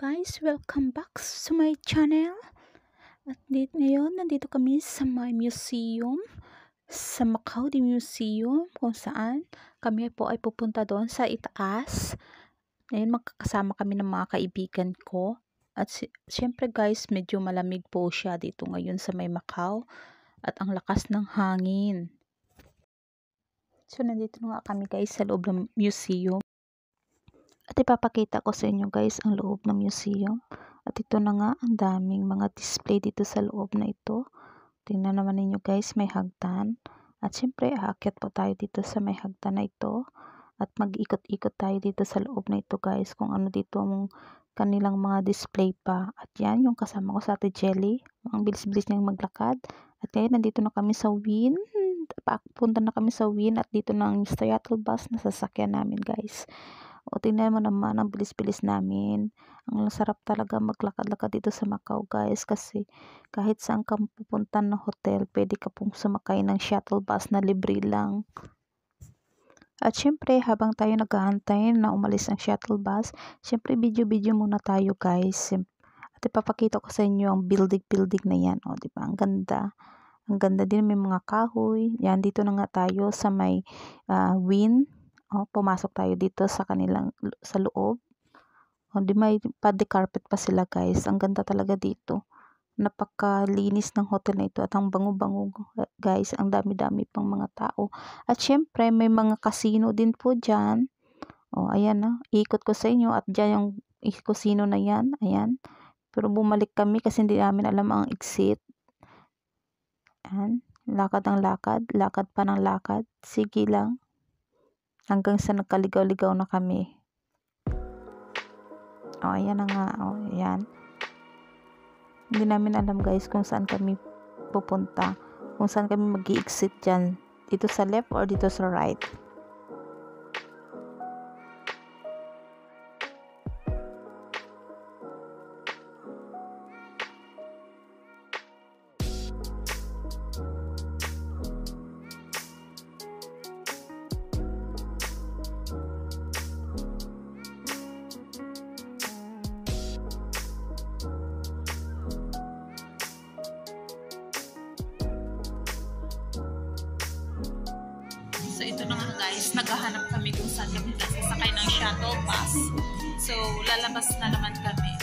guys, welcome back to my channel. At dito ngayon, nandito kami sa my museum, sa Macau de Museum, kung saan kami po ay pupunta doon sa itaas. Ngayon, magkakasama kami ng mga kaibigan ko. At syempre guys, medyo malamig po siya dito ngayon sa may Macau. At ang lakas ng hangin. So, nandito nga kami guys sa loob ng museum. At ipapakita ko sa inyo guys ang loob ng museum. At ito na nga ang daming mga display dito sa loob na ito. Tingnan naman ninyo guys, may hagdan. At syempre, aakyat po tayo dito sa may hagdan na ito. At mag-ikot-ikot tayo dito sa loob na ito guys. Kung ano dito ang kanilang mga display pa. At yan, yung kasama ko sa ate Jelly. Ang bilis-bilis niyang maglakad. At ngayon, nandito na kami sa Win. Punta na kami sa Win. At dito na ang shuttle bus na sasakyan namin guys. O tingnan mo naman ang bilis-bilis namin. Ang sarap talaga maglakad-lakad dito sa Macau guys kasi kahit saan ka pupunta ng hotel, pwede ka pong sumakay ng shuttle bus na libre lang. At syempre, habang tayo naghahantay na umalis ang shuttle bus, syempre video-video muna tayo guys. At ipapakita ko sa inyo ang building-building na yan. O, di ba? Ang ganda. Ang ganda din, may mga kahoy. Yan, dito na nga tayo sa may uh, wind Oh, pumasok tayo dito sa kanilang sa loob. Oh, di may padi carpet pa sila guys. Ang ganda talaga dito. Napakalinis ng hotel na ito at ang bango-bango guys. Ang dami-dami pang mga tao. At syempre may mga casino din po dyan. Oh, ayan na. Ikot ko sa inyo at dyan yung casino na yan. Ayan. Pero bumalik kami kasi hindi namin alam ang exit. Ayan. Lakad ang lakad. Lakad pa ng lakad. Sige lang hanggang sa nagkaligaw-ligaw na kami. O, oh, ayan na nga. O, oh, ayan. Hindi namin alam guys kung saan kami pupunta. Kung saan kami mag exit dyan. Dito sa left or dito sa right. So, ito na nga guys, naghahanap kami kung saan kami sasakay ng shuttle bus. So, lalabas na naman kami.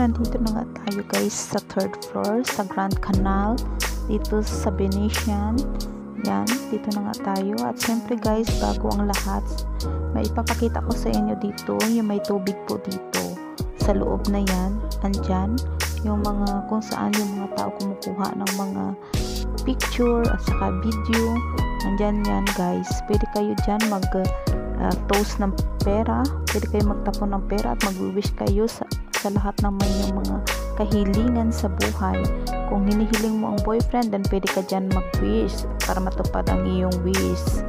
Nandito na nga tayo guys sa third floor, sa Grand Canal, dito sa Venetian. Yan, dito na nga tayo. At syempre guys, bago ang lahat, may ipapakita ko sa inyo dito, yung may tubig po dito. Sa loob na yan, andyan, yung mga, kung saan yung mga tao kumukuha ng mga picture at saka video. Andyan yan guys. Pwede kayo dyan mag uh, toast ng pera. Pwede kayo magtapon ng pera at mag-wish kayo sa, sa lahat naman yung mga kahilingan sa buhay. Kung hinihiling mo ang boyfriend, then pwede ka dyan mag-wish para matupad ang iyong wish.